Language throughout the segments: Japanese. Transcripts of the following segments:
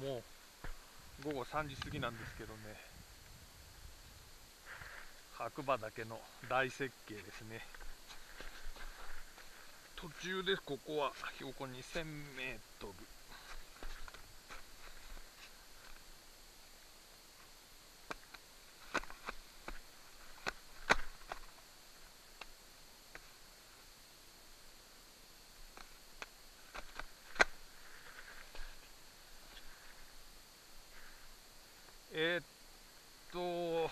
もう午後3時過ぎなんですけどね。白馬岳の大雪計ですね。途中でここは標高 2000m と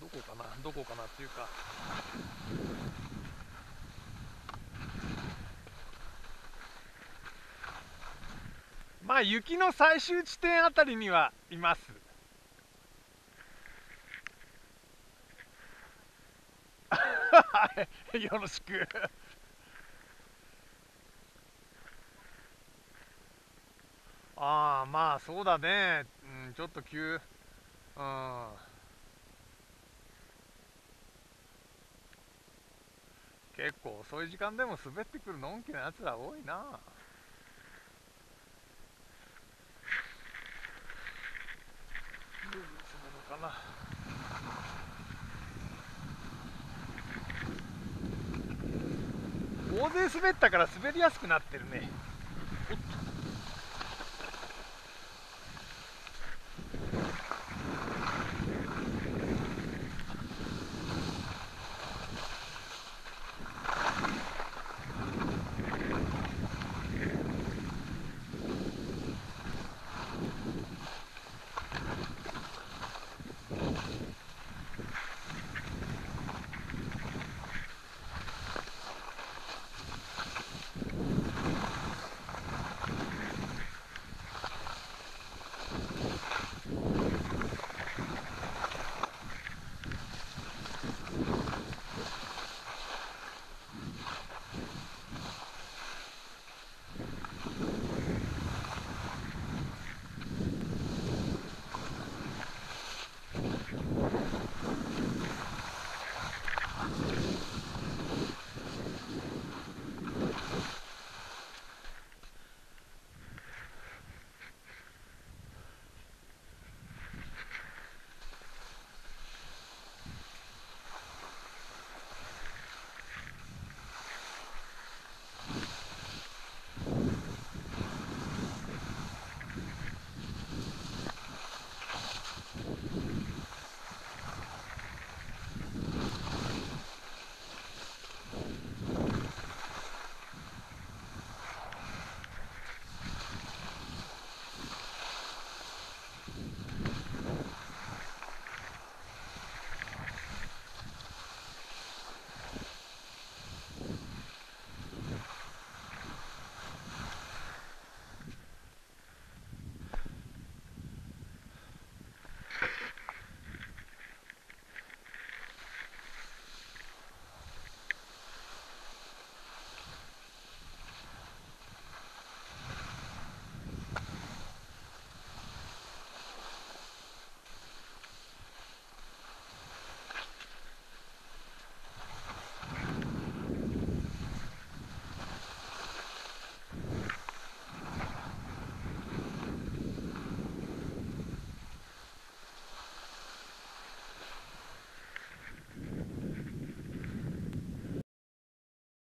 どこかなどこかなっていうか。まあ雪の最終地点あたりにはいます。よろしく。ああまあそうだね、うん、ちょっと急。うん。結構遅い時間でも滑ってくるのんきなやつら多いな。どうするのかな。大勢滑ったから滑りやすくなってるね